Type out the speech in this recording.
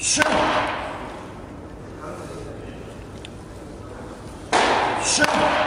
Shoot! Shoot!